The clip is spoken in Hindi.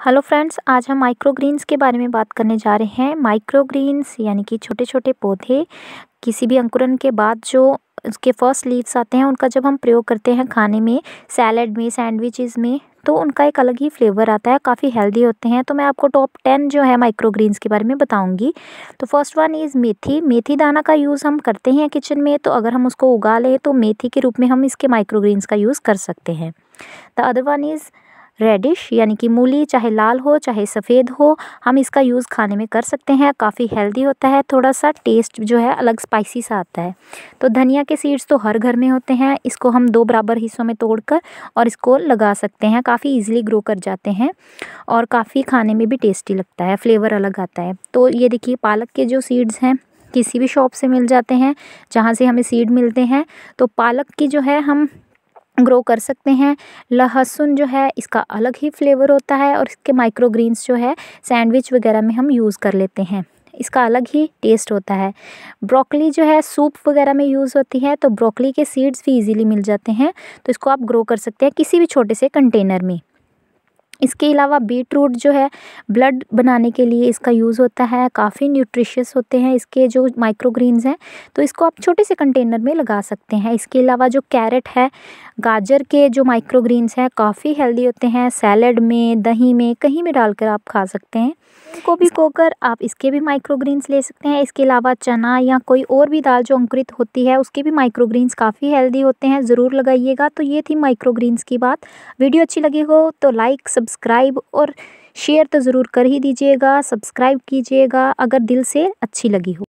हेलो फ्रेंड्स आज हम माइक्रोग्रीन्स के बारे में बात करने जा रहे हैं। माइक्रोग्रीन्स यानी कि छोटे छोटे पौधे, किसी भी अंकुरन के बाद जो उसके फ़र्स्ट लीव्स आते हैं, उनका जब हम प्रयोग करते हैं खाने में सैलड में सैंडविचेस में तो उनका एक अलग ही फ्लेवर आता है, काफ़ी हेल्दी होते हैं। तो मैं आपको टॉप टेन जो है माइक्रोग्रीन्स के बारे में बताऊँगी। तो फ़र्स्ट वन इज़ मेथी। मेथी दाना का यूज़ हम करते हैं किचन में तो अगर हम उसको उगा लें तो मेथी के रूप में हम इसके माइक्रोग्रीन्स का यूज़ कर सकते हैं। The other one is radish यानी कि मूली, चाहे लाल हो, चाहे सफ़ेद हो, हम इसका यूज़ खाने में कर सकते हैं। काफ़ी हेल्दी होता है। थोड़ा सा टेस्ट जो है, अलग स्पाइसी सा आता है। तो धनिया के सीड्स तो हर घर में होते हैं। इसको हम दो बराबर हिस्सों में तोड़कर और इसको लगा सकते हैं। काफ़ी ईजिली ग्रो कर जाते हैं और काफ़ी खाने में भी टेस्टी लगता है। फ्लेवर अलग आता है। तो ये देखिए, पालक के जो सीड्स हैं, किसी भी शॉप से मिल जाते हैं, जहाँ से हमें सीड मिलते हैं। तो पालक की जो है, हम ग्रो कर सकते हैं। लहसुन जो है, इसका अलग ही फ्लेवर होता है और इसके माइक्रोग्रीन्स जो है सैंडविच वगैरह में हम यूज़ कर लेते हैं। इसका अलग ही टेस्ट होता है। ब्रोकली जो है सूप वगैरह में यूज़ होती है तो ब्रोकली के सीड्स भी इजीली मिल जाते हैं। तो इसको आप ग्रो कर सकते हैं किसी भी छोटे से कंटेनर में। इसके अलावा बीट रूट जो है ब्लड बनाने के लिए इसका यूज़ होता है काफ़ी न्यूट्रिशियस होते हैं इसके जो माइक्रोग्रीन्स हैं तो इसको आप छोटे से कंटेनर में लगा सकते हैं। इसके अलावा जो कैरेट है गाजर के जो माइक्रोग्रीन्स हैं काफ़ी हेल्दी होते हैं सैलड में दही में कहीं भी डालकर आप खा सकते हैं। को भी कोकर आप इसके भी माइक्रोग्रीन्स ले सकते हैं इसके अलावा चना या कोई और भी दाल जो अंकुरित होती है उसके भी माइक्रोग्रीन्स काफ़ी हेल्दी होते हैं ज़रूर लगाइएगा। तो ये थी माइक्रोग्रीन्स की बात। वीडियो अच्छी लगी हो तो लाइक सब्सक्राइब और शेयर तो ज़रूर कर ही दीजिएगा, सब्सक्राइब कीजिएगा, अगर दिल से अच्छी लगी हो।